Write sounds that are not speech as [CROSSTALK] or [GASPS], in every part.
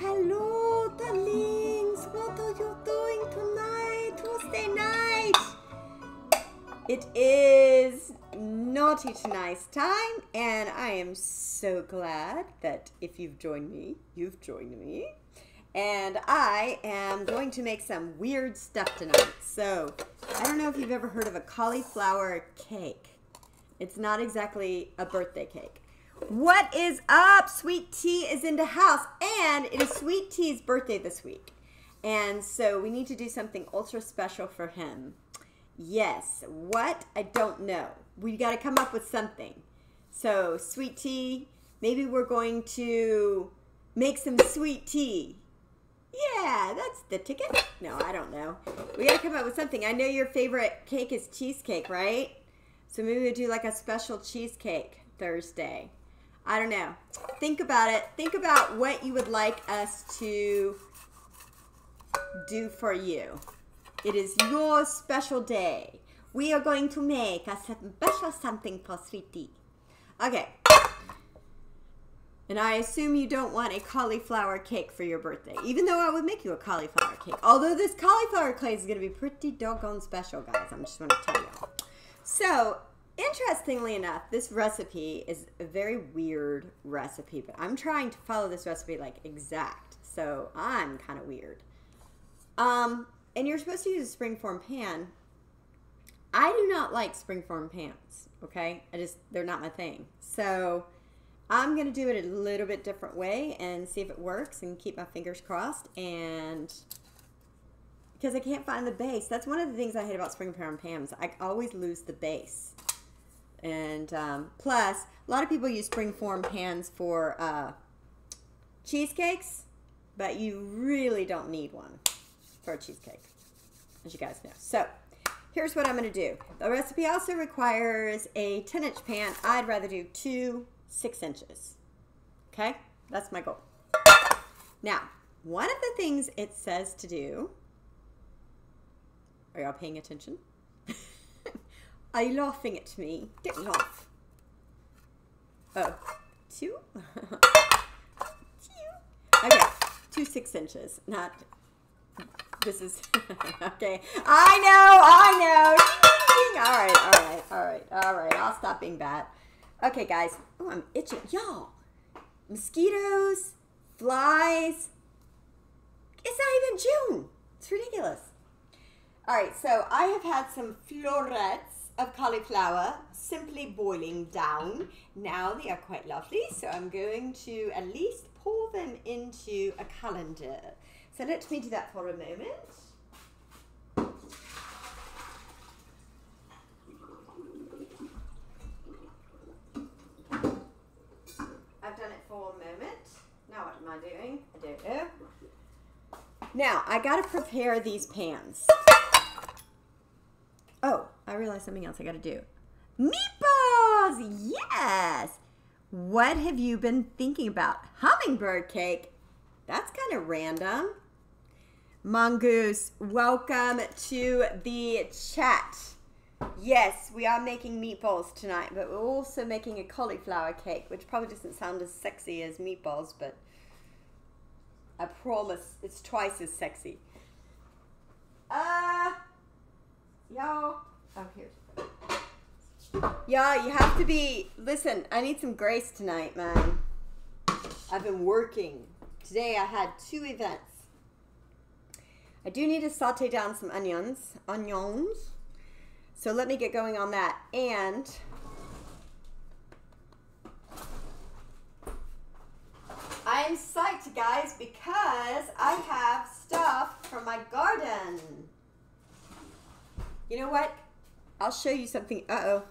Hello, darlings. What are you doing tonight, Tuesday night? It is Naughty2Nice time, and I am so glad that if you've joined me, you've joined me. And I am going to make some weird stuff tonight. So, I don't know if you've ever heard of a cauliflower cake. It's not exactly a birthday cake. What is up? Sweet Tea is in the house, and it is Sweet Tea's birthday this week. And so we need to do something ultra special for him. Yes, what? I don't know. We got to come up with something. So, Sweet Tea, maybe we're going to make some sweet tea. Yeah, that's the ticket. No, I don't know. We got to come up with something. I know your favorite cake is cheesecake, right? So maybe we do like a special cheesecake Thursday. I don't know. Think about it. Think about what you would like us to do for you. It is your special day. We are going to make a special something for Sweetie. Okay. And I assume you don't want a cauliflower cake for your birthday, even though I would make you a cauliflower cake. Although this cauliflower cake is going to be pretty doggone special, guys. I'm just going to tell you. So, interestingly enough, this recipe is a very weird recipe, but I'm trying to follow this recipe like exact. So, I'm kind of weird. Um, and you're supposed to use a springform pan. I do not like springform pans, okay? I just, they're not my thing. So, I'm going to do it a little bit different way and see if it works and keep my fingers crossed and because I can't find the base. That's one of the things I hate about springform pans. I always lose the base. And um, plus, a lot of people use springform pans for uh, cheesecakes, but you really don't need one for a cheesecake, as you guys know. So, here's what I'm going to do. The recipe also requires a 10 inch pan. I'd rather do two six inches. Okay, that's my goal. Now, one of the things it says to do, are y'all paying attention? [LAUGHS] are you laughing at me? Don't laugh. Oh, two? [LAUGHS] two. Okay, two six inches, not, this is, [LAUGHS] okay. I know, I know. All right, all right, all right, all right. I'll stop being bad. Okay, guys. Oh, I'm itching. Y'all, mosquitoes, flies. It's not even June. It's ridiculous. All right, so I have had some florets of cauliflower simply boiling down. Now they are quite lovely, so I'm going to at least pour them into a colander. So let me do that for a moment. I've done it for a moment. Now what am I doing? I don't know. Now, I got to prepare these pans. Oh, I realized something else I got to do. Meatballs! Yes! What have you been thinking about? Hummingbird cake? That's kind of random. Mongoose, welcome to the chat. Yes, we are making meatballs tonight, but we're also making a cauliflower cake, which probably doesn't sound as sexy as meatballs, but I promise it's twice as sexy. Uh, y'all. Oh, here's. Yeah, you have to be. Listen, I need some grace tonight, man. I've been working. Today I had two events. I do need to saute down some onions. Onions. So let me get going on that. And I'm psyched, guys, because I have stuff from my garden. You know what? I'll show you something. Uh-oh.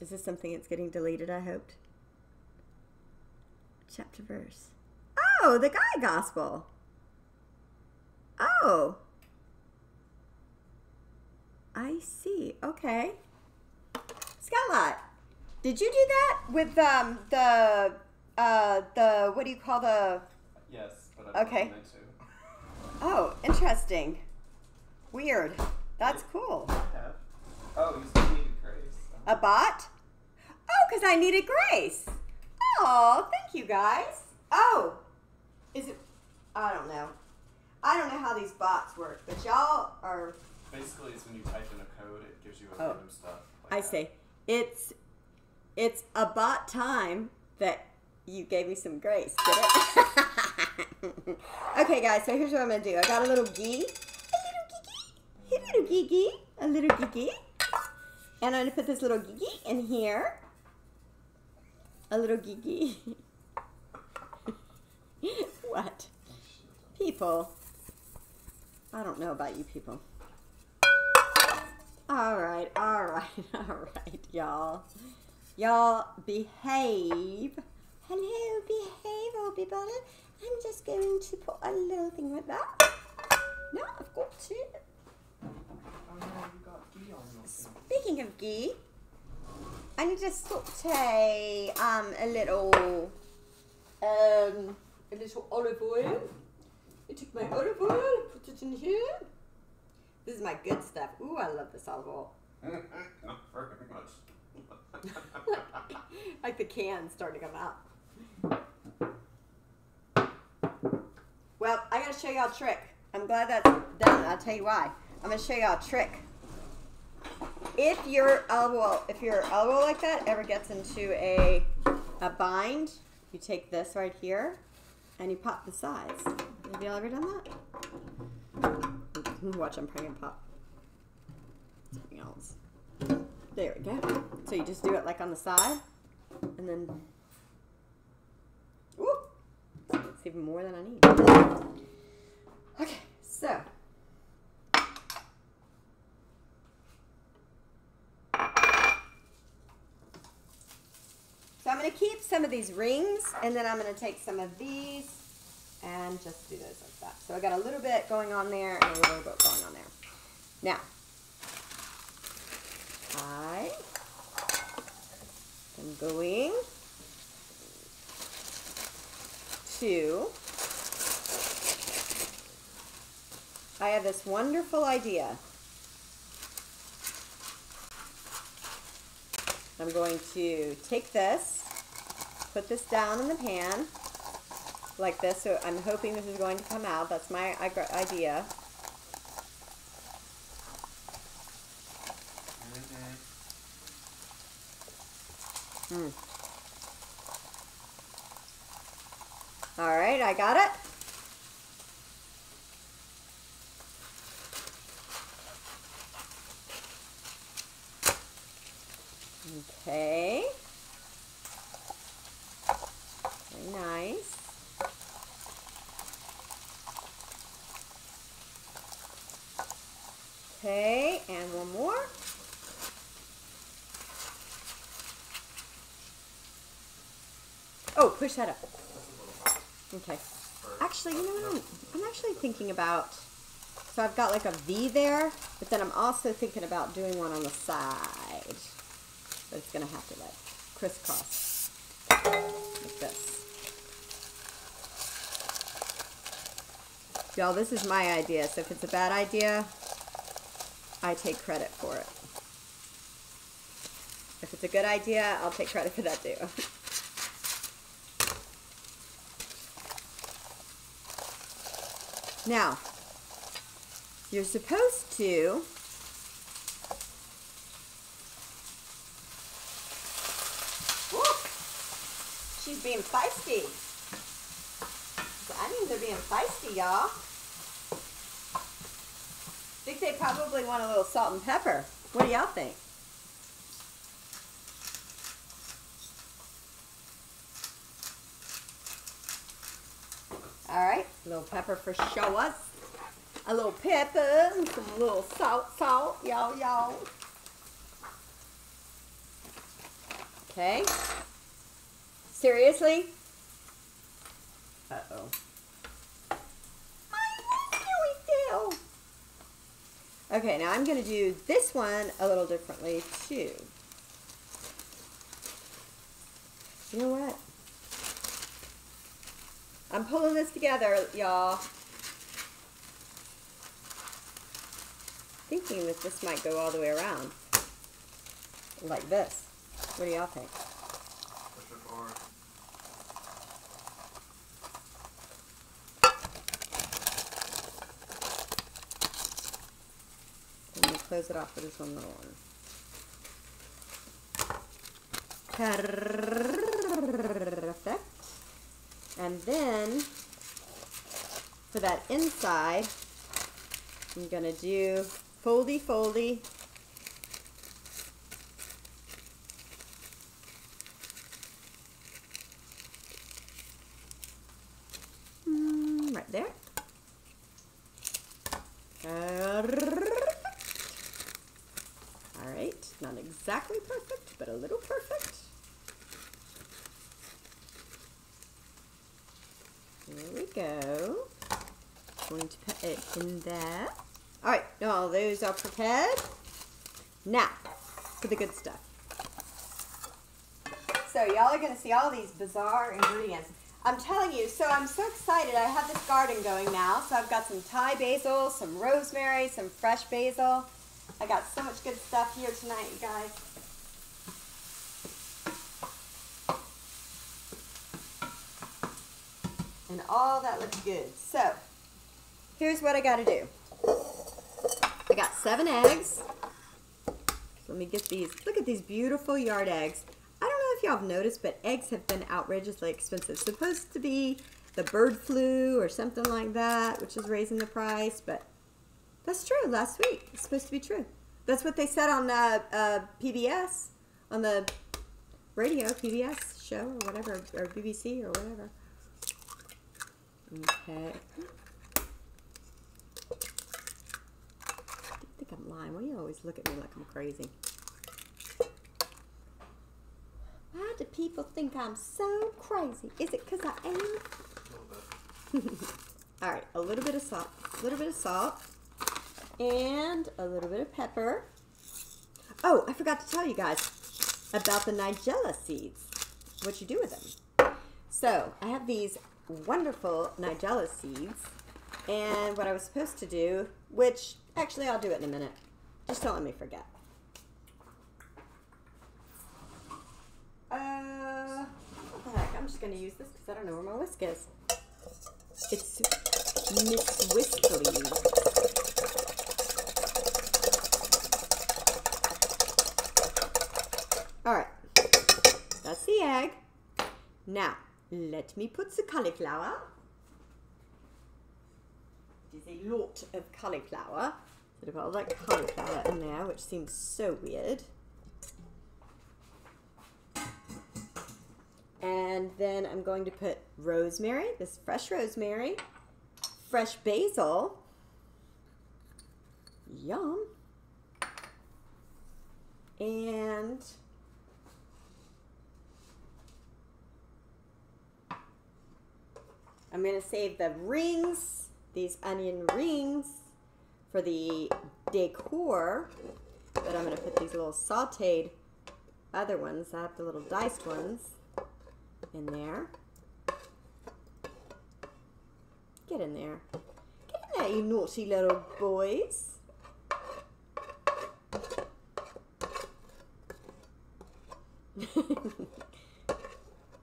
Is this something that's getting deleted, I hoped? Chapter verse. Oh, the Guy Gospel. Oh. I see. Okay. Skylight, did you do that with um the uh the what do you call the Yes, but I Okay. don't want to. Oh, interesting. Weird. That's cool. Have. Oh, you still needed grace. A bot? Oh, because I needed grace. Oh, thank you guys. Oh, is it? I don't know. I don't know how these bots work, but y'all are. Basically, it's when you type in a code, it gives you a Oh. random stuff. Like I that. see. It's it's about time that you gave me some grace. Did it? [LAUGHS] okay, guys. So here's what I'm gonna do. I got a little ghee, a little Gigi. a little ghee. and I'm gonna put this little ghee in here. A little ghee. [LAUGHS] what? People. I don't know about you people. All right, all right, [LAUGHS] all right, y'all. Y'all behave. Hello, behave, all people. I'm just going to put a little thing like that. No, I've got to. Oh no, you got ghee on your thing. Speaking of ghee, I need to saute um, a little um, a little olive oil. I took my olive oil, put it in here. This is my good stuff. Ooh, I love this olive oil. Not very much. like the can starting to come out. Well, I gotta show y'all a trick. I'm glad that's done. I'll tell you why. I'm gonna show y'all a trick. If your elbow, if your oil like that ever gets into a a bind, you take this right here and you pop the sides. Have y'all ever done that? Watch, I'm gonna pop something else. There we go. So you just do it like on the side, and then. Whoop! It's even more than I need. Okay, so. I'm going to keep some of these rings, and then I'm going to take some of these and just do those like that. So I got a little bit going on there and a little bit going on there. Now, I am going to. I have this wonderful idea. I'm going to take this, put this down in the pan like this. So I'm hoping this is going to come out. That's my idea. Mm. All right, I got it. Okay. Very nice. Okay, and one more. Oh, push that up. Okay. Actually, you know what? I'm, I'm actually thinking about. So I've got like a V there, but then I'm also thinking about doing one on the side. But it's gonna have to like crisscross like this. Y'all, this is my idea, so if it's a bad idea, I take credit for it. If it's a good idea, I'll take credit for that too. [LAUGHS] Now, you're supposed to! She's being feisty. The onions are being feisty, y'all. I think they probably want a little salt and pepper. What do y'all think? All right, a little pepper for show us. A little pepper and some little salt, salt, y'all, y'all. Okay. Seriously? Uh-oh. Okay, now I'm going to do this one a little differently too. You know what? I'm pulling this together, y'all. Thinking that this might go all the way around. Like this. What do y'all think? Let me close it off with this one little one. And then for that inside, I'm gonna do foldy foldy. Mm, right there. All right, not exactly perfect, but a little perfect. There we go. Going to put it in there. All those are prepared. Now, for the good stuff. So y'all are gonna see all these bizarre ingredients. I'm telling you, so I'm so excited. I have this garden going now. So I've got some Thai basil, some rosemary, some fresh basil. I got so much good stuff here tonight, you guys. And all that looks good. So, here's what I gotta do. I got seven eggs. Let me get these. Look at these beautiful yard eggs. I don't know if y'all have noticed, but eggs have been outrageously expensive. Supposed to be the bird flu or something like that, which is raising the price, but that's true. Last week, it's supposed to be true. That's what they said on uh, uh, PBS, on the radio PBS show or whatever, or BBC or whatever. Okay. I think Do you always look at me like I'm crazy? Why do people think I'm so crazy? Is it because I am? [LAUGHS] All right, a little bit of salt, a little bit of salt, and a little bit of pepper. Oh, I forgot to tell you guys about the Nigella seeds. What you do with them. So I have these wonderful Nigella seeds, and what I was supposed to do, which actually I'll do it in a minute. Just don't let me forget. Uh? I'm just gonna use this because I don't know where my whisk is. It's Miss Whiskly. All right, that's the egg. Now, let me put the cauliflower. Is a lot of cauliflower. So I've got all that cauliflower in there, which seems so weird. And then I'm going to put rosemary, this fresh rosemary, fresh basil. Yum. And I'm going to save the rings, these onion rings, for the decor. But I'm going to put these little sauteed other ones. I have the little diced ones in there. Get in there. Get in there, you naughty little boys. [LAUGHS]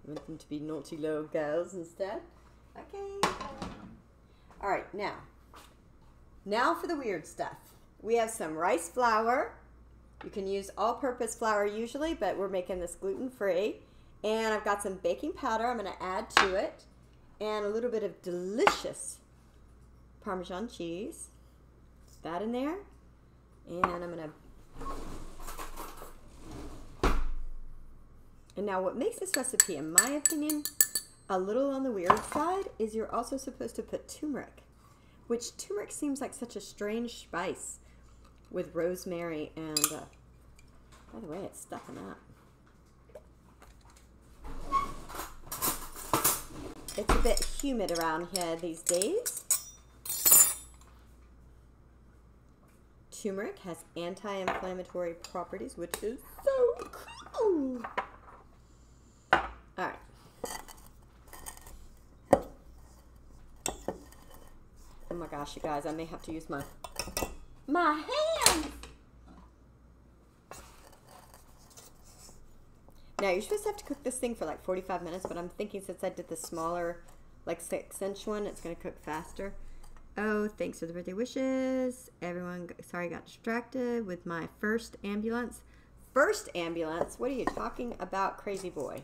Want them to be naughty little girls instead? Okay. All right, now. Now for the weird stuff. We have some rice flour. You can use all-purpose flour usually, but we're making this gluten-free. And I've got some baking powder I'm going to add to it. And a little bit of delicious Parmesan cheese. Put That in there. And I'm going to... And now what makes this recipe, in my opinion, a little on the weird side is you're also supposed to put turmeric. Which turmeric seems like such a strange spice with rosemary and... Uh, by the way, it's stuffing up. It's a bit humid around here these days. Turmeric has anti-inflammatory properties, which is so cool. All right. My gosh, you guys, I may have to use my my hands. Now you're supposed to have to cook this thing for like 45 minutes, but I'm thinking since I did the smaller, like six inch one, it's gonna cook faster. Oh, thanks for the birthday wishes. Everyone, sorry, got distracted with my first ambulance. First ambulance? What are you talking about, crazy boy?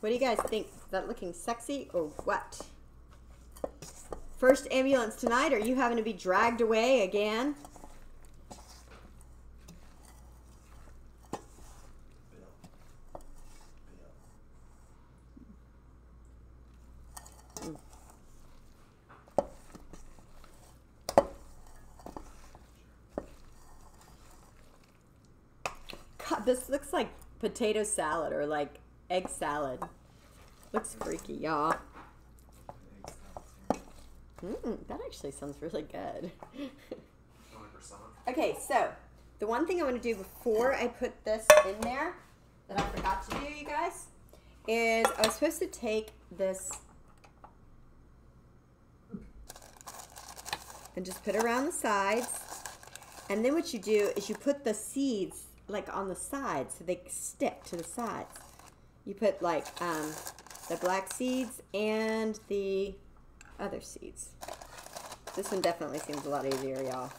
What do you guys think? Is that looking sexy or what? First ambulance tonight? Are you having to be dragged away again? Bill. Bill. God, this looks like potato salad or like egg salad. Looks freaky, y'all. Mm, that actually sounds really good. [LAUGHS] Okay, so the one thing I want to do before I put this in there that I forgot to do, you guys, is I was supposed to take this and just put it around the sides. And then what you do is you put the seeds like on the sides so they stick to the sides. You put like um, the black seeds and the other seeds. This one definitely seems a lot easier, y'all.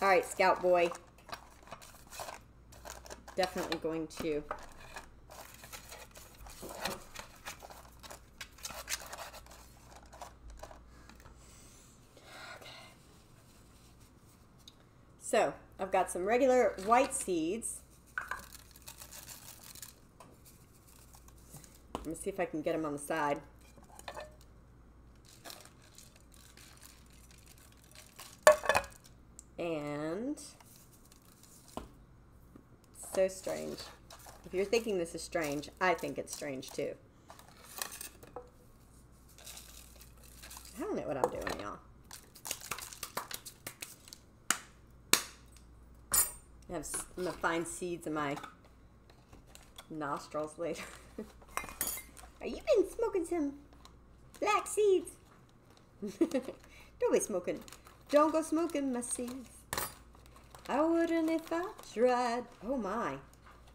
All right, Scout Boy. Definitely going to. So, I've got some regular white seeds. Let me see if I can get them on the side. And so strange. If you're thinking this is strange, I think it's strange too. I don't know what I'm doing, y'all. I have, s- I'm gonna find seeds in my nostrils later. [LAUGHS] Are you been smoking some black seeds? [LAUGHS] Don't be smoking. Don't go smoking my seeds. I wouldn't if I tried. Oh my.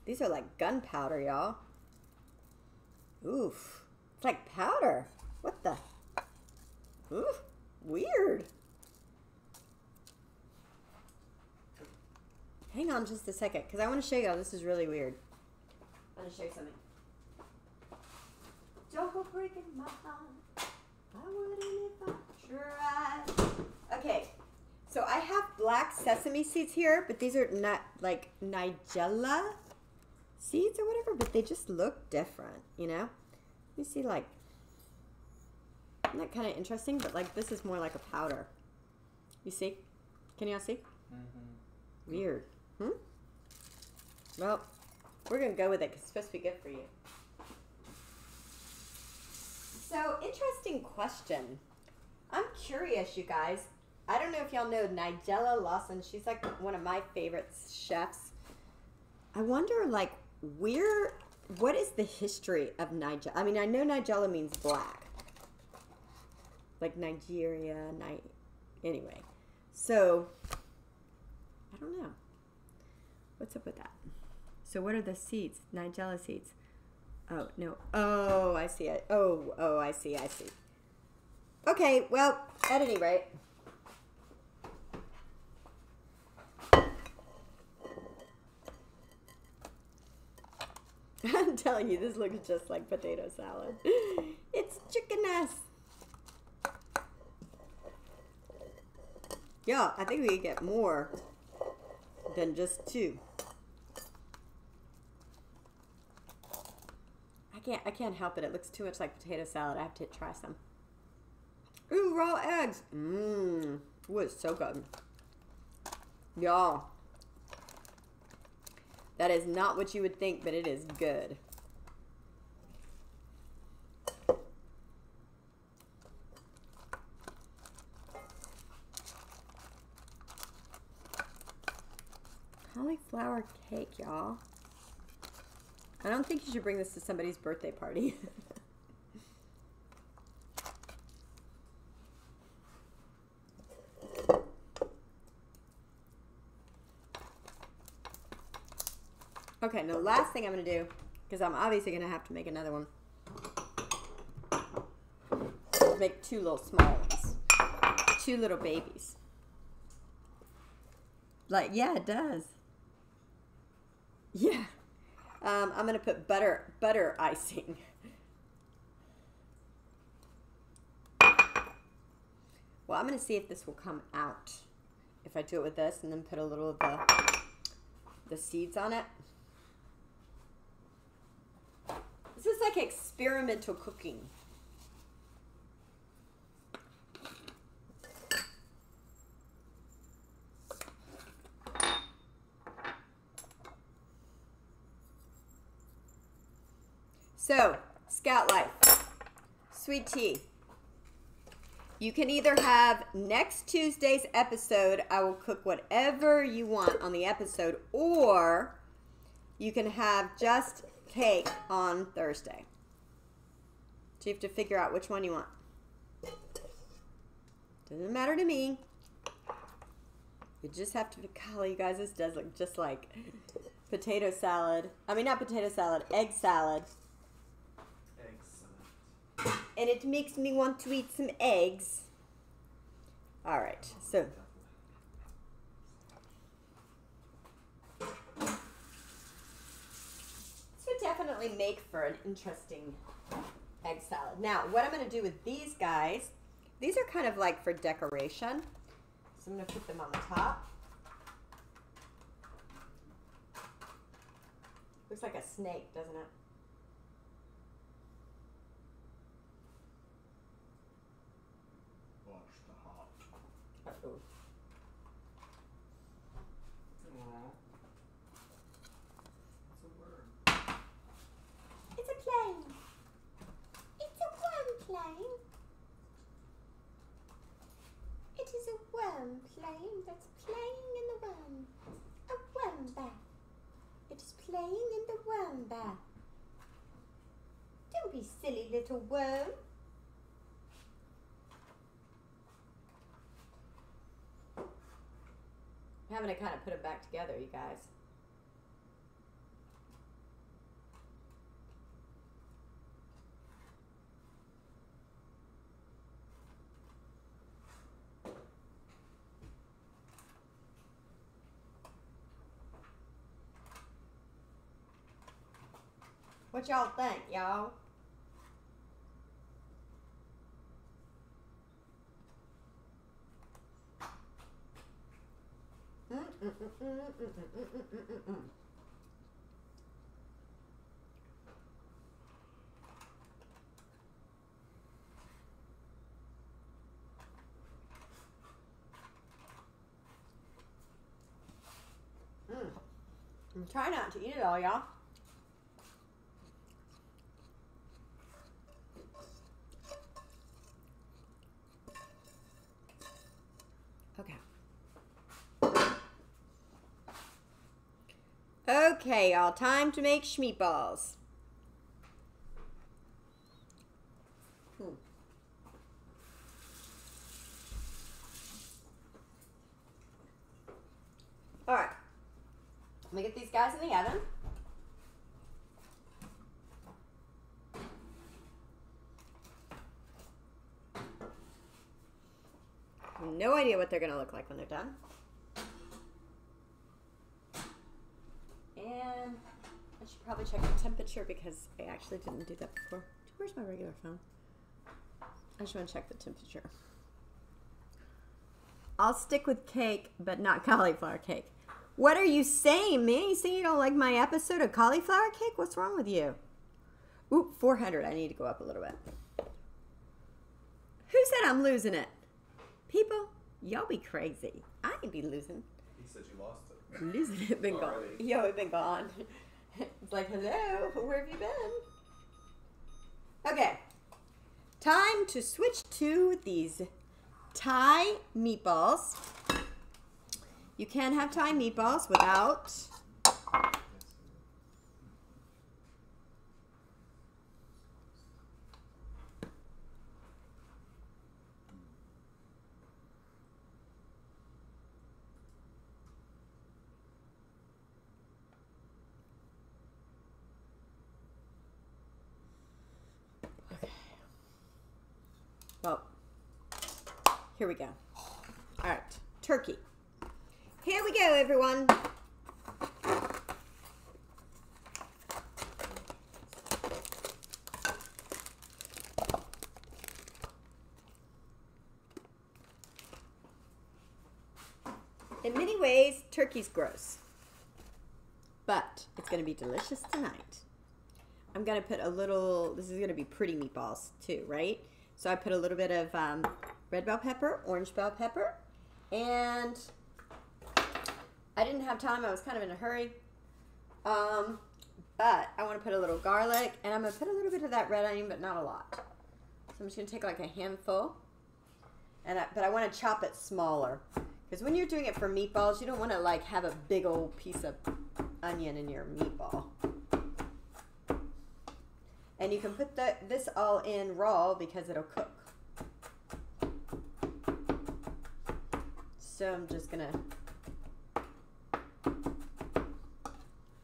These are like gunpowder, y'all. Oof. It's like powder. What the? Oof. Weird. Hang on just a second, because I want to show y'all. This is really weird. I want to show you something. Don't go breaking my heart. I wouldn't if I tried. Okay, so I have black sesame seeds here, but these are not like Nigella seeds or whatever, but they just look different, you know? You see, like, isn't that kind of interesting? But like, this is more like a powder. You see? Can y'all see? Mm-hmm. Weird. Hmm? Well, we're going to go with it because it's supposed to be good for you. So, interesting question. I'm curious, you guys. I don't know if y'all know Nigella Lawson. She's like one of my favorite chefs. I wonder, like, where, what is the history of Nigella? I mean, I know Nigella means black. Like Nigeria, Ni- anyway. So, I don't know. What's up with that? So what are the seeds? Nigella seeds. Oh no. Oh, I see it. Oh, oh, I see. I see. Okay. Well, at any rate. [LAUGHS] I'm telling you, this looks just like potato salad. [LAUGHS] It's chicken ass. Yeah, I think we could get more than just two. I can't I can't help it. It looks too much like potato salad. I have to try some. Ooh, raw eggs. Mmm. Ooh, it's so good. Y'all. That is not what you would think, but it is good. flour cake, y'all. I don't think you should bring this to somebody's birthday party. [LAUGHS] Okay, now the last thing I'm going to do, because I'm obviously going to have to make another one, make two little small ones, two little babies. Like, yeah, it does. Yeah, um, I'm gonna put butter butter icing. Well, I'm gonna see if this will come out. If I do it with this and then put a little of the the seeds on it. This is like experimental cooking. So, Scout Life, sweet tea. You can either have next Tuesday's episode, I will cook whatever you want on the episode, or you can have just cake on Thursday. So you have to figure out which one you want. Doesn't matter to me. You just have to, golly, you guys, this does look just like potato salad. I mean, not potato salad, egg salad. And it makes me want to eat some eggs. All right, so this would definitely make for an interesting egg salad. Now, what I'm going to do with these guys, these are kind of like for decoration. So I'm going to put them on the top. Looks like a snake, doesn't it? Watch the hop. Uh-oh. Aww. It's a worm. It's a plane. It's a worm plane. It is a worm plane that's playing in the worm. A worm bath. It is playing in the worm bath. Don't be silly little worm. I'm having to kind of put it back together, you guys. What y'all think, y'all? Mm try not to eat it all, y'all. Okay, y'all. Time to make schmeatballs. Hmm. All right. Let me get these guys in the oven. No idea what they're going to look like when they're done. And I should probably check the temperature because I actually didn't do that before. Where's my regular phone? I just want to check the temperature. I'll stick with cake, but not [LAUGHS] cauliflower cake. What are you saying, man? You saying you don't like my episode of cauliflower cake? What's wrong with you? Oop, 400. I need to go up a little bit. Who said I'm losing it? People, y'all be crazy. I ain't be losing. He said you lost it. Losing it been gone. Yo, it been gone. [LAUGHS] [LAUGHS] it's like, hello, where have you been? Okay. Time to switch to these Thai meatballs. You can't have Thai meatballs without Here we go. All right, turkey. Here we go, everyone. In many ways, turkey's gross. But it's going to be delicious tonight. I'm going to put a little, this is going to be pretty meatballs too, right? So I put a little bit of um, red bell pepper, orange bell pepper, and I didn't have time. I was kind of in a hurry. Um, but I want to put a little garlic, and I'm going to put a little bit of that red onion, but not a lot. So I'm just going to take like a handful, and I, but I want to chop it smaller. Because when you're doing it for meatballs, you don't want to like have a big old piece of onion in your meatball. And you can put the, this all in raw because it'll cook. So I'm just gonna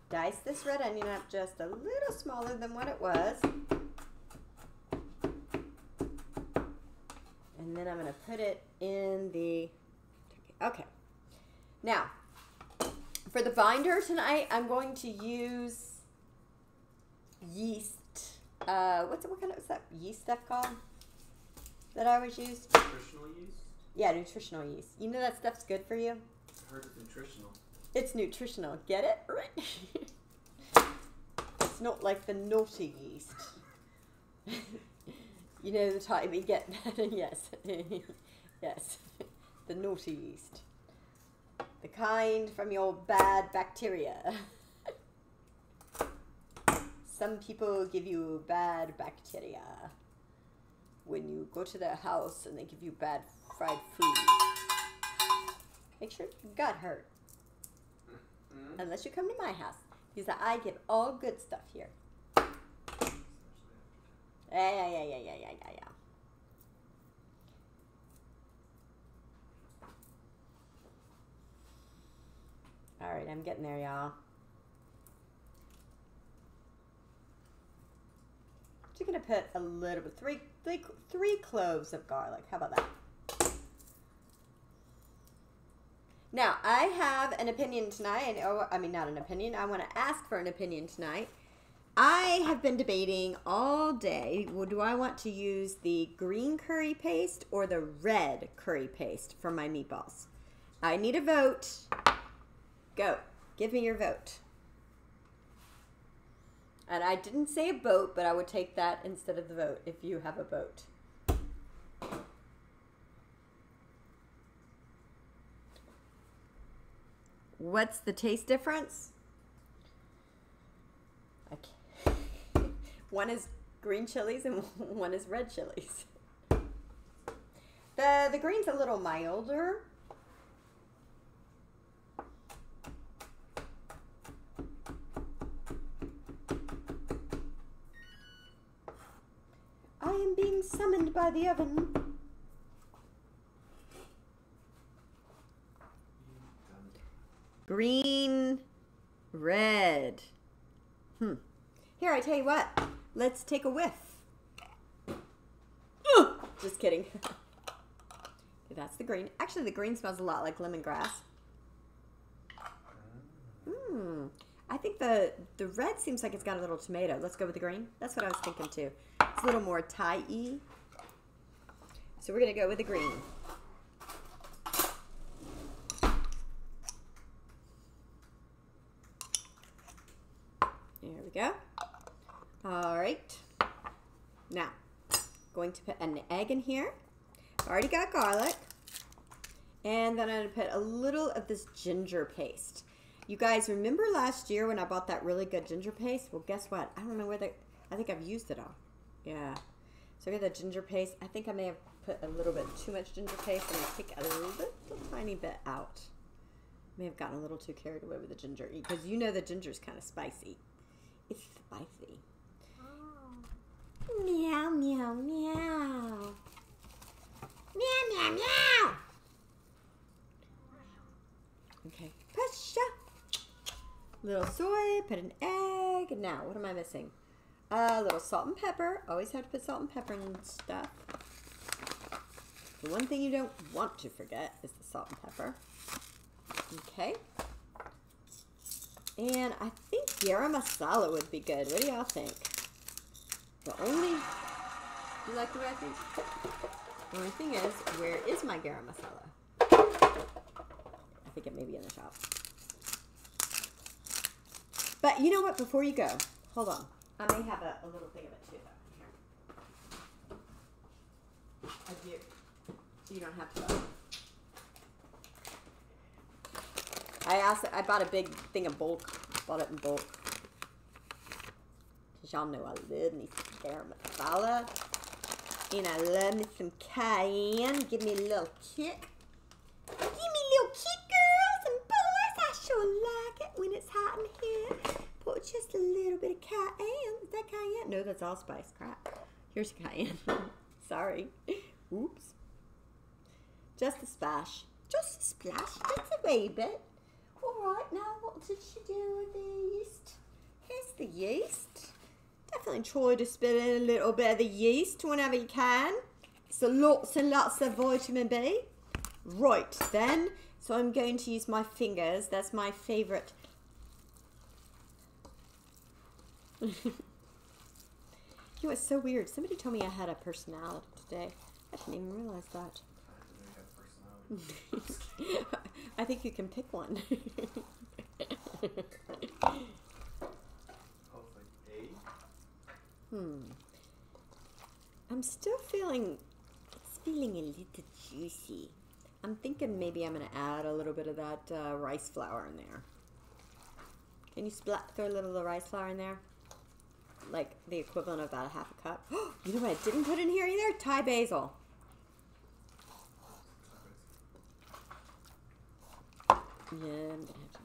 dice this red onion up just a little smaller than what it was. And then I'm gonna put it in the, okay. Now, for the binder tonight, I'm going to use yeast. Uh, what's it, what kind of what's that yeast stuff called? That I always use. Nutritional yeast? Yeah, nutritional yeast. You know that stuff's good for you. I heard it's nutritional. It's nutritional. Get it right? [LAUGHS] it's not like the naughty yeast. [LAUGHS] you know the type we get. [LAUGHS] yes, yes, the naughty yeast. The kind from your bad bacteria. Some people give you bad bacteria when you go to their house and they give you bad fried food. Make sure your gut hurt. Mm-hmm. Unless you come to my house. Because I give all good stuff here. Yeah, yeah, yeah, yeah, yeah, yeah, yeah, yeah. All right, I'm getting there, y'all. Just gonna put a little bit, three, three, three cloves of garlic. How about that? Now, I have an opinion tonight. Or, oh, I mean, not an opinion. I want to ask for an opinion tonight. I have been debating all day. Well, do I want to use the green curry paste or the red curry paste for my meatballs? I need a vote. Go. Give me your vote. And I didn't say a boat, but I would take that instead of the vote if you have a boat. What's the taste difference? Okay. [LAUGHS] one is green chilies and [LAUGHS] one is red chilies. The the green's a little milder. I am being summoned by the oven. Green, red. Hmm. Here, I tell you what. Let's take a whiff. Ugh! Just kidding. [LAUGHS] That's the green. Actually, the green smells a lot like lemongrass. Hmm. I think the the red seems like it's got a little tomato. Let's go with the green. That's what I was thinking too. It's a little more Thai-y. So we're gonna go with the green. There we go. All right. Now, going to put an egg in here. Already got garlic. And then I'm to put a little of this ginger paste. You guys remember last year when I bought that really good ginger paste? Well, guess what? I don't know where the, I think I've used it all. Yeah. So I got the ginger paste. I think I may have put a little bit too much ginger paste and I take a little bit, a tiny bit out. May have gotten a little too carried away with the ginger because you know the ginger is kind of spicy. It's spicy. Meow, meow, meow. Meow, meow, meow. Okay. Pressure. Little soy, put an egg. Now, what am I missing? A little salt and pepper. Always have to put salt and pepper in stuff. The one thing you don't want to forget is the salt and pepper. Okay. And I think garam masala would be good. What do y'all think? The only you like the think? The only thing is, where is my garam masala? I think it may be in the shop. But you know what? Before you go, hold on. I may have a, a little thing of it too. Though. Here. I do. So you don't have to. Though. I asked. I bought a big thing of bulk. Bought it in bulk. Cause y'all know I love me some garam masala. And I love me some cayenne. Give me a little kick. Give me a little kick, girls and boys. I sure like it when it's hot in here. Put just a little bit of cayenne. Is that cayenne? No, that's all allspice. Crap. Here's cayenne. [LAUGHS] Sorry. Oops. Just a splash. Just a splash. Just a wee bit. All right, now what did she do with the yeast? Here's the yeast. Definitely try to spit in a little bit of the yeast whenever you can. So lots and lots of vitamin B. Right then, so I'm going to use my fingers. That's my favorite. [LAUGHS] you it's so weird. Somebody told me I had a personality today. I didn't even realize that. [LAUGHS] I think you can pick one. [LAUGHS] Oh, it's like A? Hmm. I'm still feeling. It's feeling a little juicy. I'm thinking maybe I'm gonna add a little bit of that uh, rice flour in there. Can you splat throw a little of the rice flour in there? Like the equivalent of about a half a cup. [GASPS] you know what I didn't put in here either? Thai basil. Yeah, I'm gonna have to.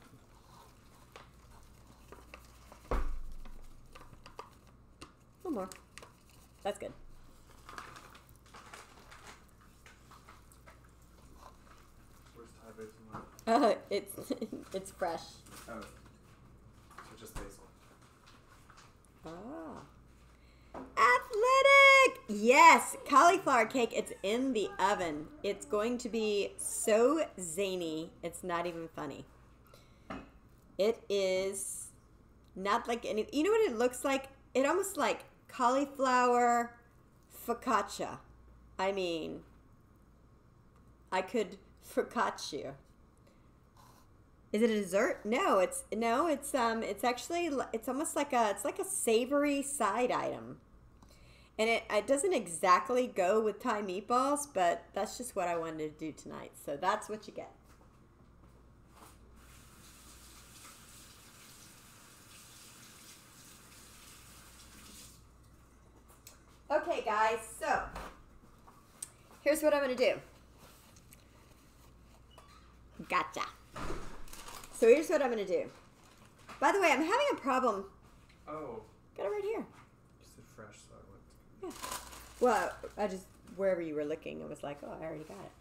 One more. That's good. Where's Thai basil? [LAUGHS] Uh, it's [LAUGHS] it's fresh. Oh. So just basil. Ah. Athletic! Yes, cauliflower cake. It's in the oven. It's going to be so zany. It's not even funny. It is not like any. You know what it looks like? It almost like cauliflower focaccia. I mean, I could [LAUGHS] focaccia. Is it a dessert? No, it's no, it's um, it's actually it's almost like a it's like a savory side item, and it it doesn't exactly go with Thai meatballs, but that's just what I wanted to do tonight. So that's what you get. Okay, guys. So here's what I'm gonna do. Gotcha. So here's what I'm gonna do. By the way, I'm having a problem. Oh. Got it right here. Just did fresh, so I went. Well, I just wherever you were looking, it was like, oh, I already got it.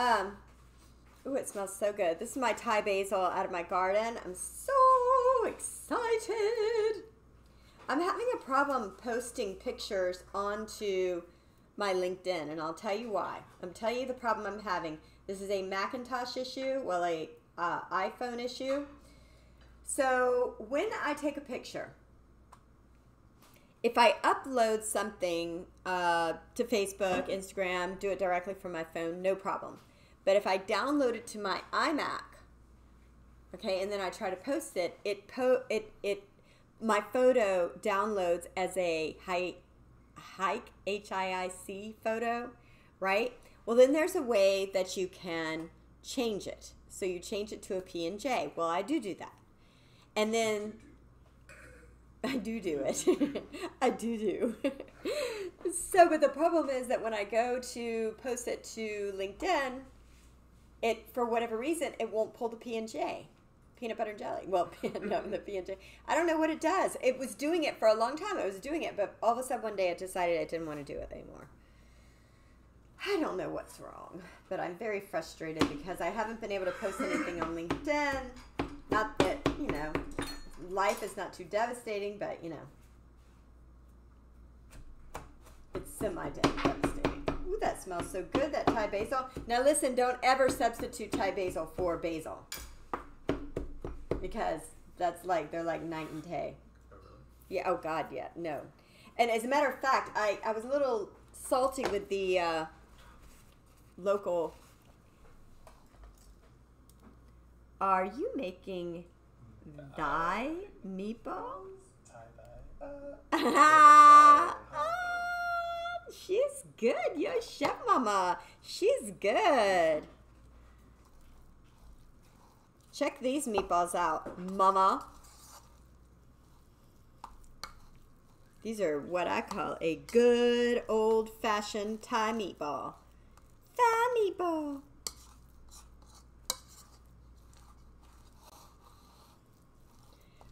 Um, ooh, it smells so good. This is my Thai basil out of my garden. I'm so excited. I'm having a problem posting pictures onto my LinkedIn, and I'll tell you why. I'm telling you the problem I'm having. This is a Macintosh issue, well, a uh, iPhone issue. So when I take a picture, if I upload something uh, to Facebook, Instagram, do it directly from my phone, no problem. But if I download it to my iMac, okay, and then I try to post it, it po it it my photo downloads as a hike hike H I I C photo, right? Well, then there's a way that you can change it. So you change it to a PNG. Well, I do do that, and then I do do it. [LAUGHS] I do do. [LAUGHS] so, but the problem is that when I go to post it to LinkedIn, it for whatever reason it won't pull the PNG, peanut butter and jelly. Well, [LAUGHS] no, the PNG. I don't know what it does. It was doing it for a long time. It was doing it, but all of a sudden one day it decided it didn't want to do it anymore. I don't know what's wrong, but I'm very frustrated because I haven't been able to post anything on LinkedIn. Not that you know life is not too devastating, but you know, it's semi devastating. Ooh, that smells so good, that Thai basil. Now listen, don't ever substitute Thai basil for basil. Because that's like, they're like night and day. Oh, really? Yeah, oh God, yeah, no. And as a matter of fact, I, I was a little salty with the uh, local. Are you making thy meatballs? Tie-dye. [LAUGHS] Uh, she's good. Yo, chef mama. She's good. Check these meatballs out, mama. These are what I call a good old fashioned Thai meatball. Thai meatball.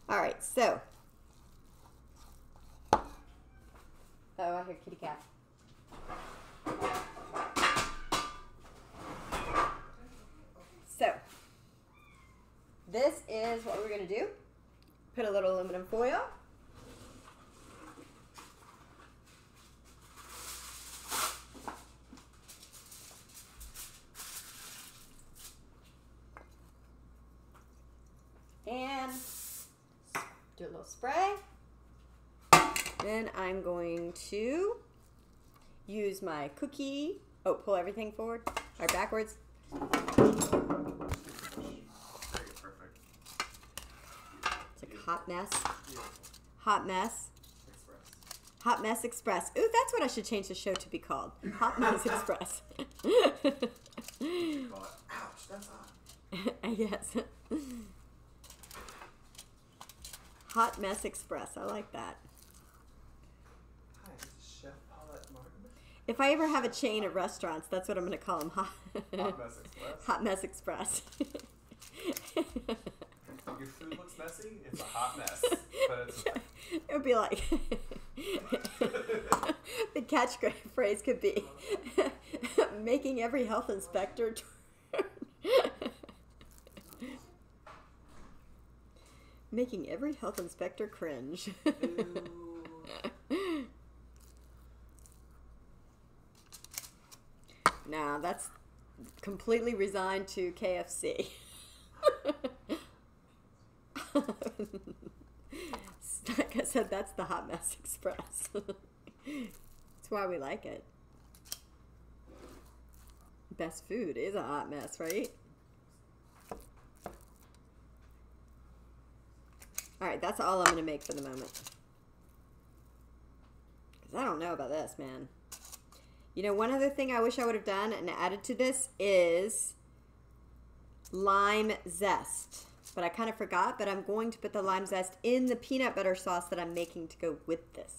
All right, so. Oh, I hear kitty cat. So, this is what we're going to do. Put a little aluminum foil. And do a little spray. Then I'm going to use my cookie. Oh, pull everything forward or backwards. Great, perfect. It's like hot mess. Beautiful. Hot mess. Express. Hot Mess Express. Ooh, that's what I should change the show to be called. Hot [LAUGHS] Mess Express. Ouch, that's hot. [LAUGHS] yes. Hot Mess Express. I like that. Hi, this is Chef Paulette Martin. If I ever have a chain of restaurants, that's what I'm going to call them. Hot, [LAUGHS] Hot Mess Express. Hot Mess Express. Your food looks messy. It's a hot mess, [LAUGHS] but it's it would be like [LAUGHS] the catchphrase could be [LAUGHS] making every health inspector turn. making every health inspector cringe. Nah, that's completely resigned to KFC. [LAUGHS] like I said, that's the Hot Mess Express. [LAUGHS] that's why we like it. Best food is a hot mess, right? Alright, that's all I'm going to make for the moment. Because I don't know about this, man. You know, one other thing I wish I would have done and added to this is lime zest. But I kind of forgot, but I'm going to put the lime zest in the peanut butter sauce that I'm making to go with this.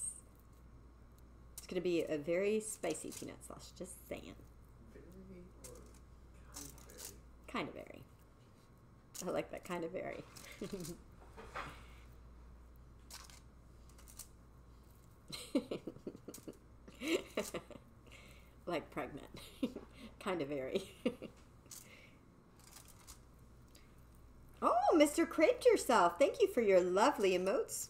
It's going to be a very spicy peanut sauce, just saying. Kind kind of very? of very. I like that kind of very. [LAUGHS] like pregnant. [LAUGHS] kind of very. [LAUGHS] oh, Mr. Craped Yourself. Thank you for your lovely emotes.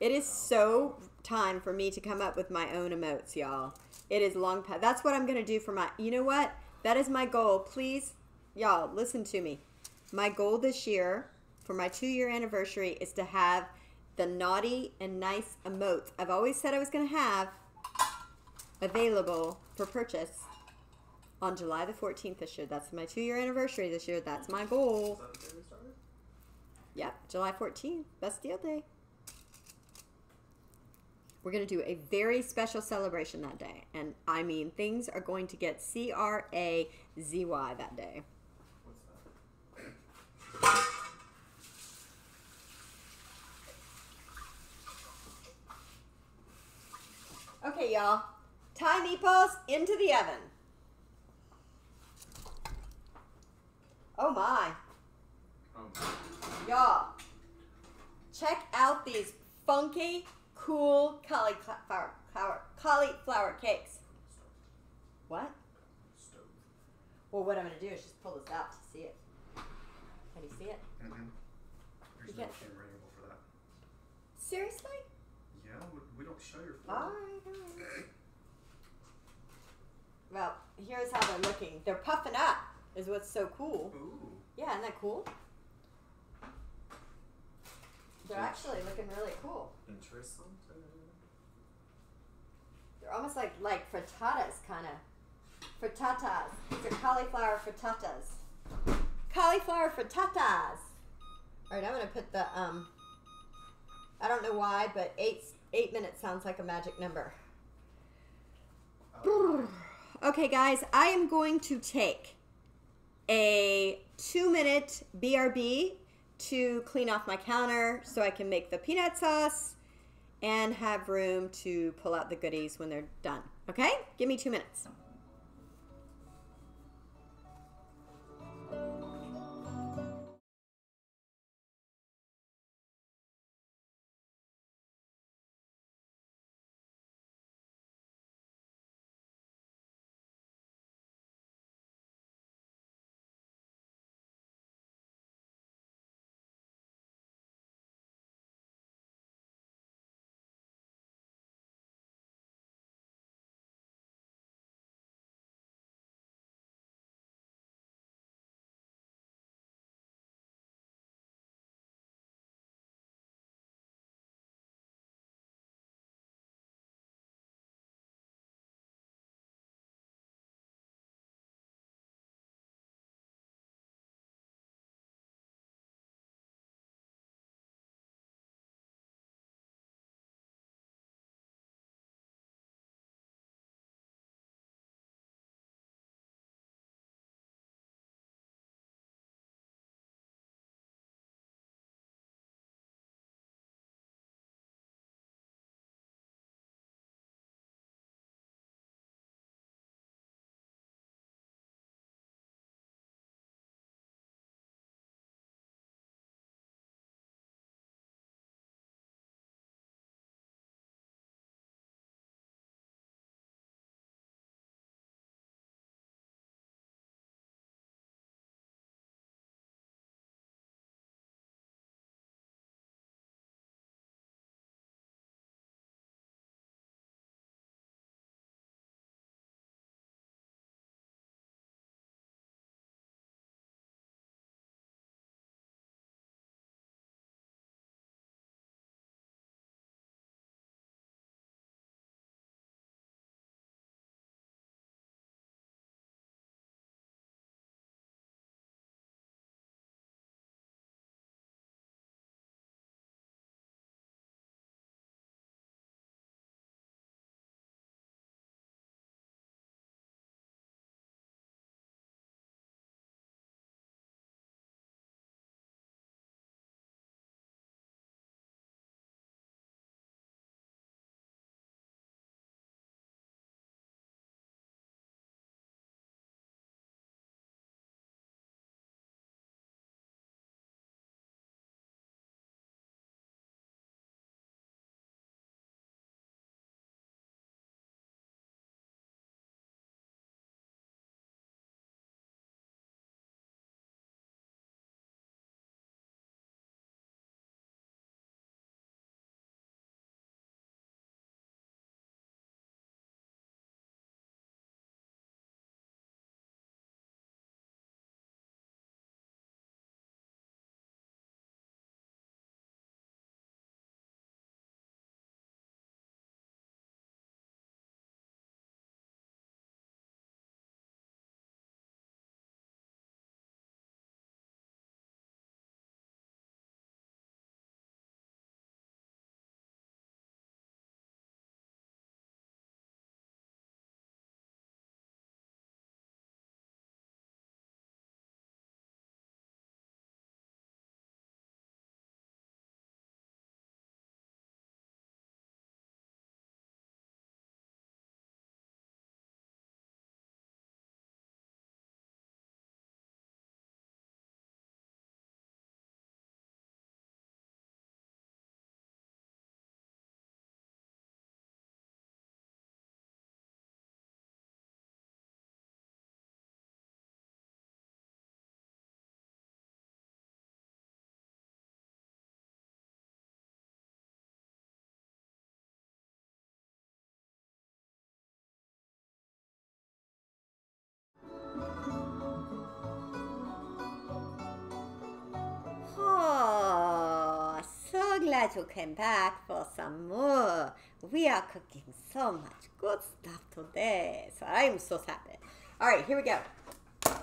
It is so time for me to come up with my own emotes, y'all. It is long past. That's what I'm going to do for my. You know what? That is my goal. Please, y'all, listen to me. My goal this year for my two year anniversary is to have the naughty and nice emotes I've always said I was going to have available for purchase on July the 14th this year. That's my two year anniversary this year. That's my goal. Is that the day we started? Yep, July 14th. Best deal day. We're going to do a very special celebration that day. And I mean, things are going to get C R A Z Y that day. That? Okay, y'all. Thai meatballs into the oven. Oh my. Oh, Y'all. Check out these funky, cool cauliflower, cauliflower, cauliflower cakes. What? Well, what I'm going to do is just pull this out to see it. Can you see it? Mm-hmm. There's You no camera angle for that. Seriously? Yeah, we, we don't show your alright. Well, here's how they're looking. They're puffing up, is what's so cool. Ooh. Yeah, isn't that cool? They're actually looking really cool. Interesting. They're almost like like frittatas, kind of. Frittatas. These are cauliflower frittatas. Cauliflower frittatas. All right, I'm gonna put the um. I don't know why, but eight eight minutes sounds like a magic number. Okay, guys, I am going to take a two minute BRB to clean off my counter so I can make the peanut sauce and have room to pull out the goodies when they're done. Okay? Give me two minutes. Guys will come back for some more. We are cooking so much good stuff today. So I'm so happy. All right, here we go. All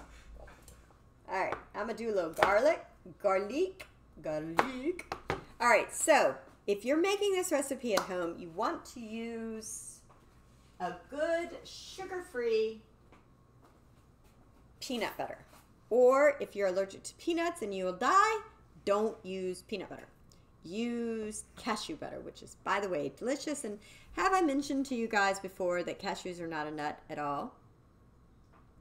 right, I'm gonna do a little garlic, garlic, garlic. All right, so if you're making this recipe at home, you want to use a good sugar-free peanut butter. Or if you're allergic to peanuts and you will die, don't use peanut butter. Use cashew butter, which is, by the way, delicious. And have I mentioned to you guys before that cashews are not a nut at all?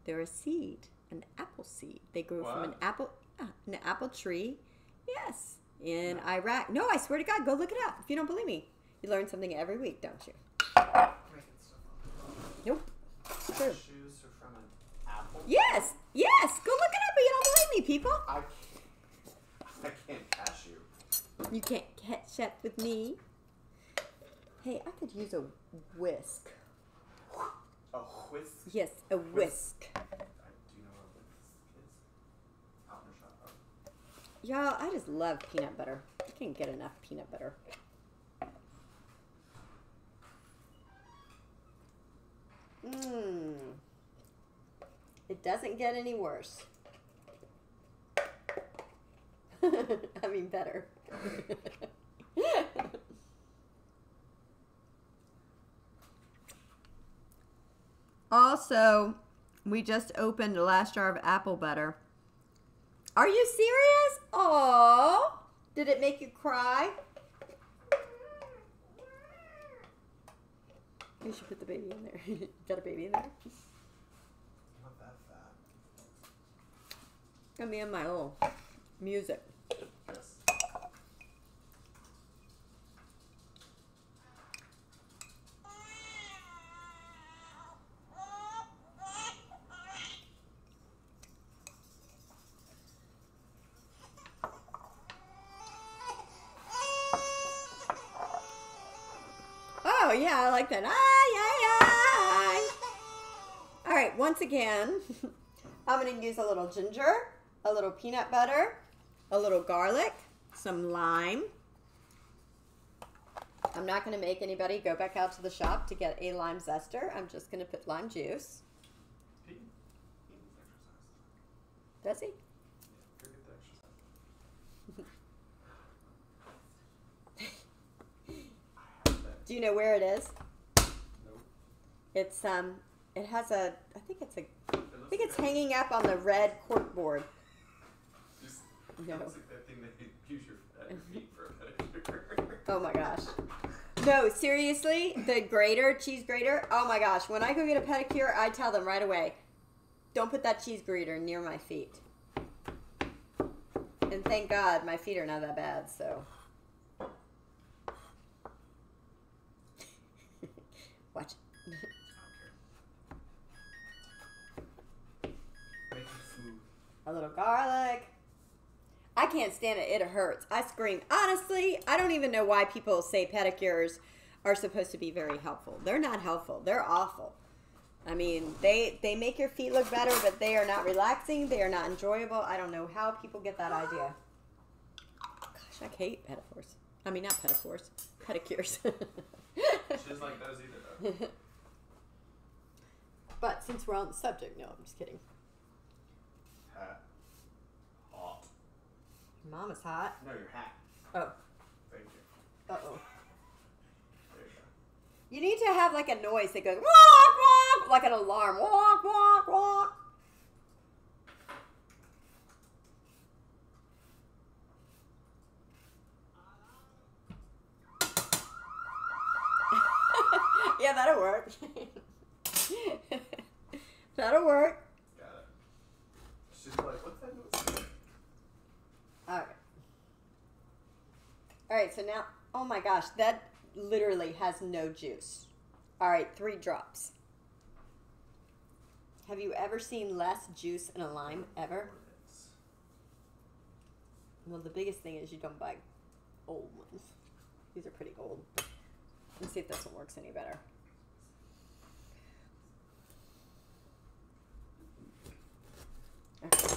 They're a seed, an apple seed. They grow from an apple, an apple tree. Yes, in Iraq. No, I swear to God, go look it up if you don't believe me. You learn something every week, don't you? Making stuff up. Nope. Shoes are from an apple. Yes, yes. Go look it up, but you don't believe me, people. I can't. I can't cash you. Can't catch up with me. Hey, I could use a whisk. A whisk. Yes, a whisk. I do know what whisk is. Out in the shop. Y'all, I just love peanut butter. I can't get enough peanut butter. Mmm. It doesn't get any worse. [LAUGHS] I mean, better. [LAUGHS] also, we just opened the last jar of apple butter. Are you serious? Oh, did it make you cry? You should put the baby in there. [LAUGHS] You Got a baby in there? Not that fat. Got me in my old music. Like that. Ay, ay, ay. All right, once again, [LAUGHS] I'm gonna use a little ginger, a little peanut butter, a little garlic, some lime. I'm not gonna make anybody go back out to the shop to get a lime zester. I'm just gonna put lime juice. Does he? [LAUGHS] Do you know where it is? It's um, it has a. I think it's a. I think it's hanging up on the red cork board. Just, No. Like that thing that you use your, your feet for. [LAUGHS] Oh my gosh. No, seriously, the grater, cheese grater. Oh my gosh, when I go get a pedicure, I tell them right away, don't put that cheese grater near my feet. And thank God my feet are not that bad, so. [LAUGHS] Watch. I don't care. Make it smooth. A little garlic. I can't stand it. It hurts. I scream. Honestly, I don't even know why people say pedicures are supposed to be very helpful. They're not helpful. They're awful. I mean, they they make your feet look better, but they are not relaxing. They are not enjoyable. I don't know how people get that idea. Gosh, I hate pedicures. I mean, not pedicures, pedicures. She doesn't like those either, though. [LAUGHS] but since we're on the subject, no, I'm just kidding. Hat. Hot. Mama's hot. No, your hat. Oh, Thank you. uh oh. There you go. You need to have like a noise that goes walk, walk, like an alarm. Walk, walk, walk. [LAUGHS] yeah, that'll work. [LAUGHS] that'll work. Got it. She's like, what's that noise? All right. All right, so now, oh my gosh, that literally has no juice. All right, three drops. Have you ever seen less juice in a lime ever? Well, the biggest thing is you don't buy old ones. These are pretty old. Let's see if this one works any better. Okay.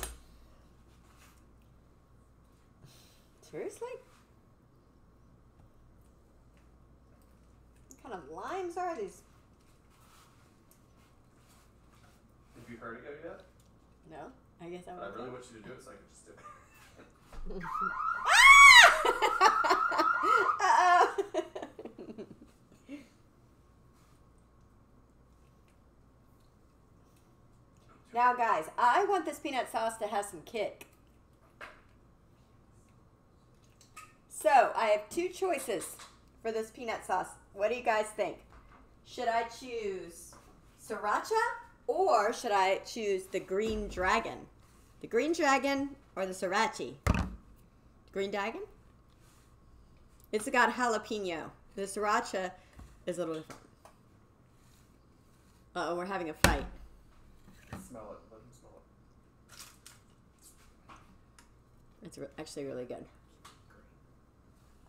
Seriously? What kind of limes are these? Have you heard it yet? No. I guess I would. I really want you to do it so I can just do it. [LAUGHS] [LAUGHS] now, guys, I want this peanut sauce to have some kick. So, I have two choices for this peanut sauce. What do you guys think? Should I choose sriracha or should I choose the green dragon? The green dragon or the sriracha? Green dragon? It's got jalapeno. The sriracha is a little different. Uh oh, we're having a fight. smell it. Let him smell it. It's re- actually really good.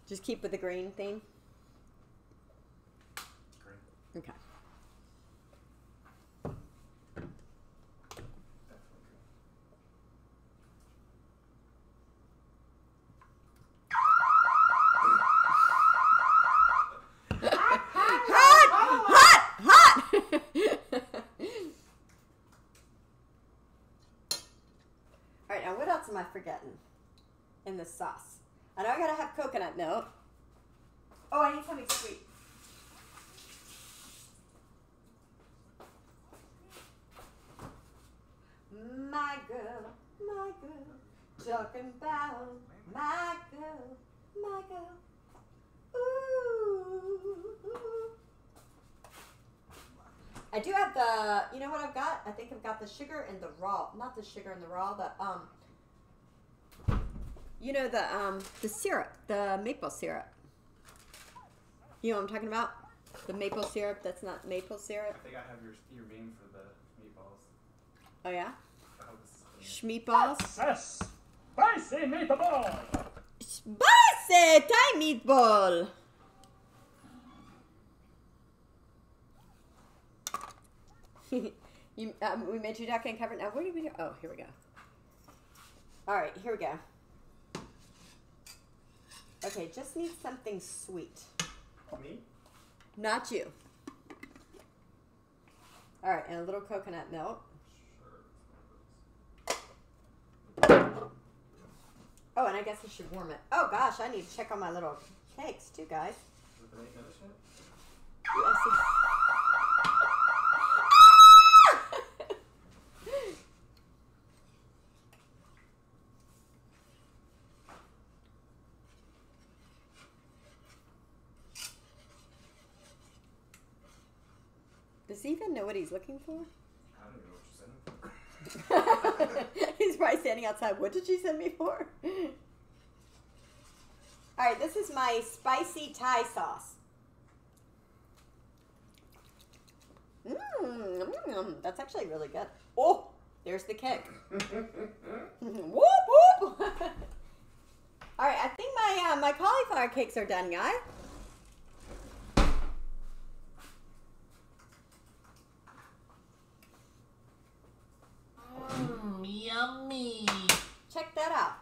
Just keep with the green theme. Green. Okay. Hot! Hot! Hot! [LAUGHS] Alright, now what else am I forgetting in this sauce? I know I gotta have coconut milk. Oh, I need something sweet. My girl, my girl, talking about my girl, my girl. Ooh. I do have the, you know what I've got? I think I've got the sugar and the raw, not the sugar and the raw, the um, you know the um, the syrup, the maple syrup. You know what I'm talking about? The maple syrup that's not maple syrup. I think I have your your bean for the meatballs. Oh yeah, I hope this is clean. schmeatballs. Access spicy meatball. Spicy Thai meatball. [LAUGHS] you, um, we made turducken and covered. Now, where did we go? Oh, here we go. All right, here we go. Okay, just need something sweet. Me? Not you. All right, and a little coconut milk. Oh, and I guess I should warm it. Oh gosh, I need to check on my little cakes too, guys. Has it been noticed yet? Yes. Does he even know what he's looking for? I don't even know what you're sending for. [LAUGHS] he's probably standing outside. What did you send me for? All right, this is my spicy Thai sauce. Mmm, mm, that's actually really good. Oh, there's the kick. [LAUGHS] whoop whoop. [LAUGHS] All right, I think my uh, my cauliflower cakes are done, guys. Mmm, yummy. Check that out.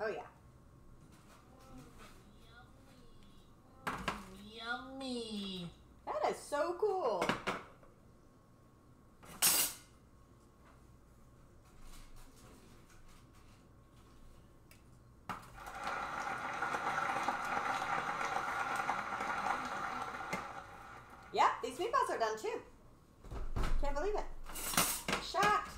Oh yeah. Yummy. That is so cool. Yep, these meatballs are done too. Can't believe it. Shocked.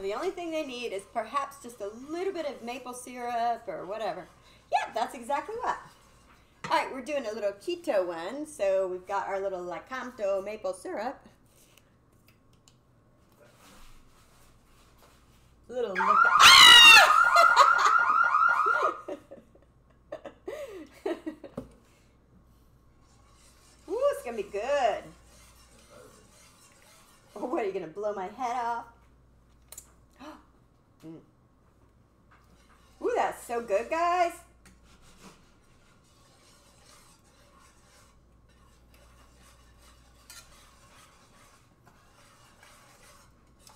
The only thing they need is perhaps just a little bit of maple syrup or whatever. Yeah, that's exactly what. All right, we're doing a little keto one. So we've got our little Lakanto maple syrup. Little look. Ooh, it's gonna be good. Oh, what are you gonna blow my head off? [GASPS] Mm. Ooh, that's so good, guys.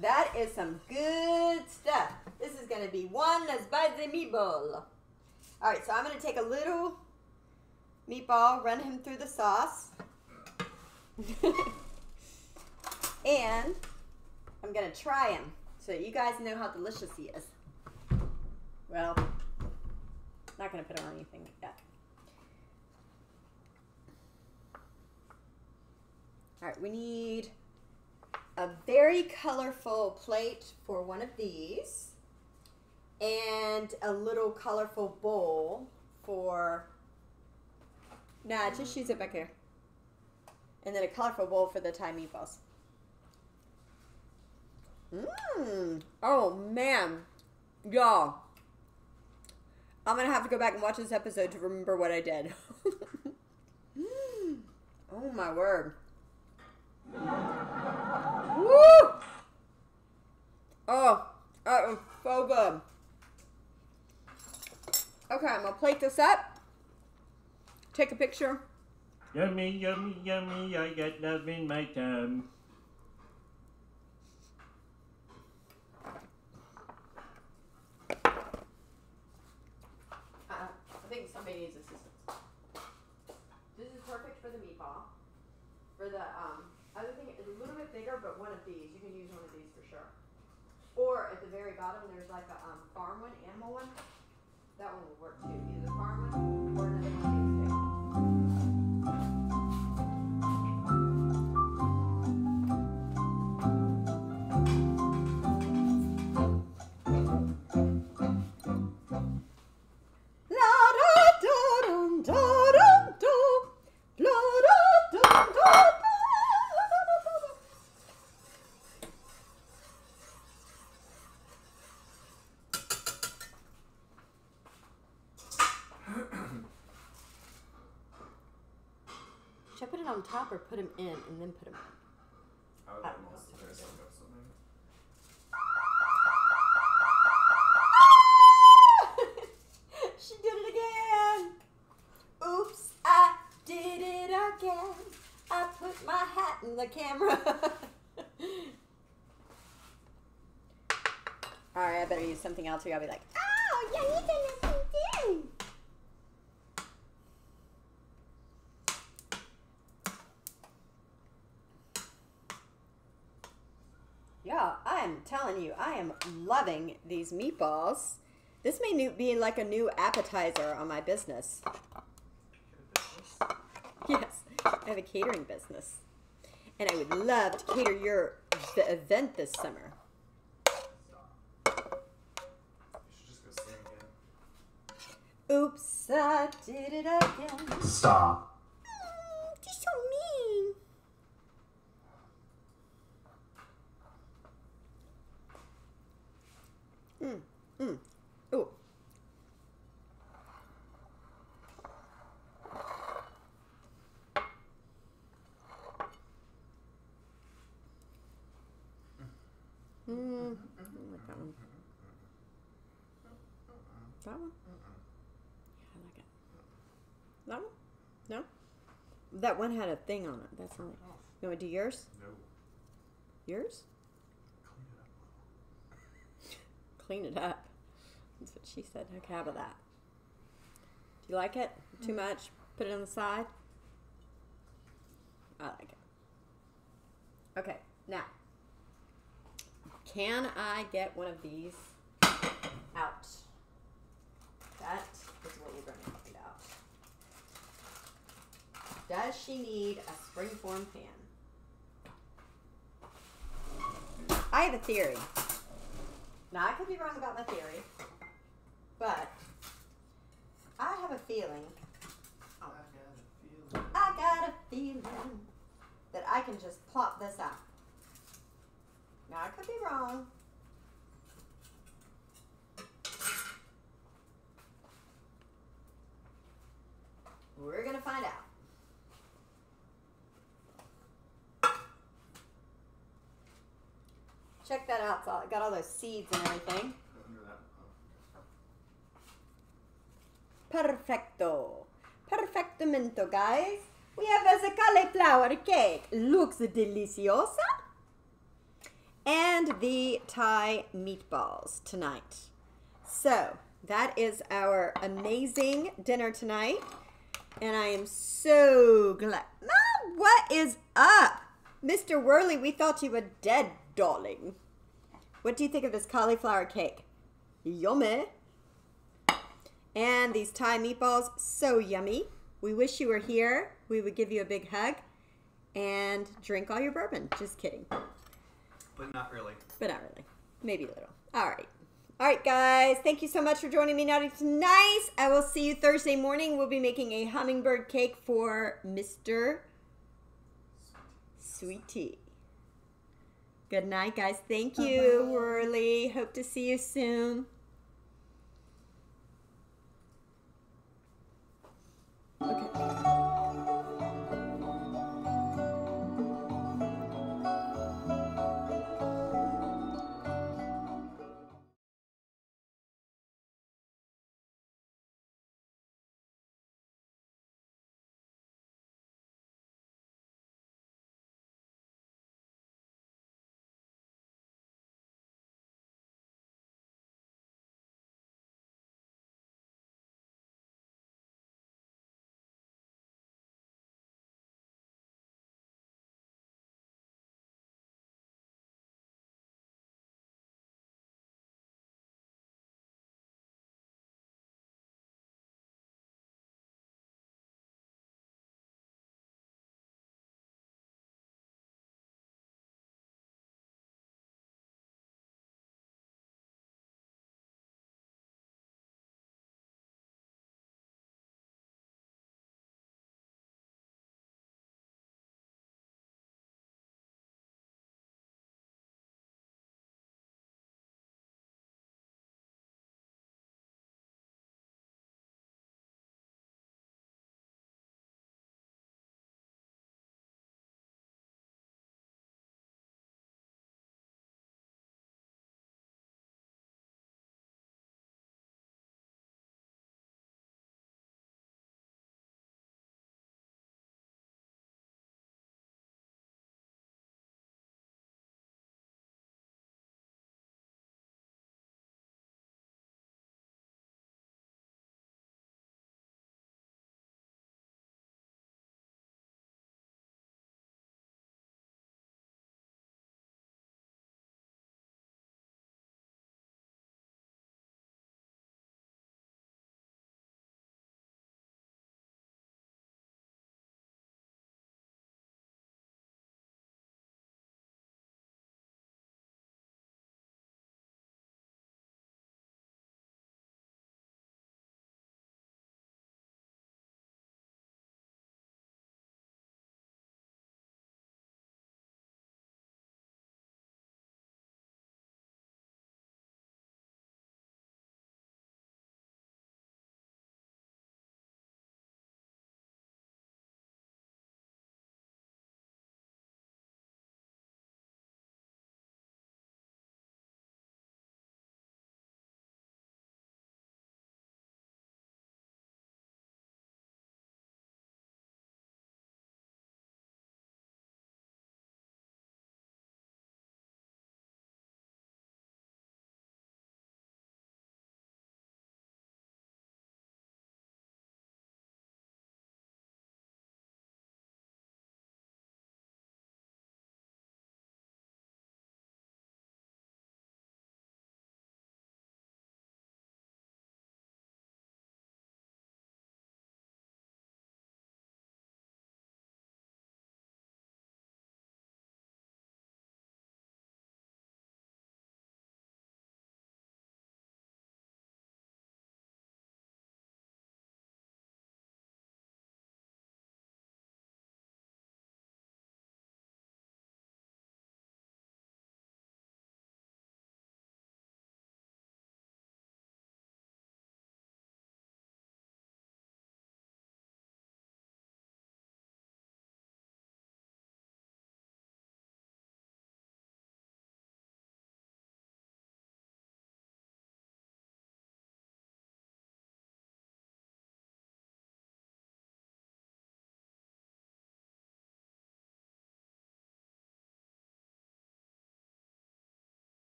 That is some good stuff. This is gonna be one as by the meatball. All right, so I'm gonna take a little meatball, run him through the sauce, [LAUGHS] and I'm gonna try him so you guys know how delicious he is. Well, not gonna put on anything yet. All right, we need a very colorful plate for one of these and a little colorful bowl for nah just use it back here and then a colorful bowl for the thai meatballs Mmm. Oh man, y'all. I'm gonna have to go back and watch this episode to remember what I did. Mm. [LAUGHS] oh my word. Woo! Oh, that was so good. Okay, I'm gonna plate this up. Take a picture. Yummy, yummy, yummy, I got love in my tum. Uh, I think somebody needs assistance. This is perfect for the meatball. For the um, other thing is a little bit bigger, but one of these. You can use one of these for sure. Or at the very there's like a um, farm one, animal one. That one will work too. Either the farm one or put him in and then put him in? I would like most of this. I've something. she did it again. Oops, I did it again. I put my hat in the camera. [LAUGHS] All right, I better use something else or I'll be like, oh, yeah, you did the same thing. Yeah, I'm telling you, I am loving these meatballs. This may new, be like a new appetizer on my business. Yes, I have a catering business. And I would love to cater your the event this summer. Stop. You should just go sing again. Oops, I did it again. Stop. Mm, you're so mean. Mm. Ooh. Mm, I like that one. That one? Yeah, I like it. That one? No? That one had a thing on it. That's not it. You want to do yours? No. Yours? Clean it up. Clean it up. That's what she said. Okay, how about that? Do you like it? Too mm. much? Put it on the side? I like it. Okay, now. Can I get one of these out? That is what you're going to find out. Does she need a springform pan? I have a theory. Now, I could be wrong about my theory, but I have a feeling, I got a feeling. I got a feeling that I can just plop this out. Now, I could be wrong. We're going to find out. Check that out. It's all- got all those seeds and everything. Perfecto. Perfectamento, guys. We have a cauliflower cake. Looks deliciosa. And the Thai meatballs tonight. So that is our amazing dinner tonight. And I am so glad. Mom, what is up? Mr. Worley, we thought you were dead, darling. What do you think of this cauliflower cake? Yummy. And these Thai meatballs, so yummy. We wish you were here. We would give you a big hug and drink all your bourbon. Just kidding. But not really. But not really. Maybe a little. All right. All right, guys. Thank you so much for joining me naughty tonight. I will see you Thursday morning. We'll be making a hummingbird cake for Mr tea Good night, guys. Thank you, Bye. Worley. Hope to see you soon. Okay.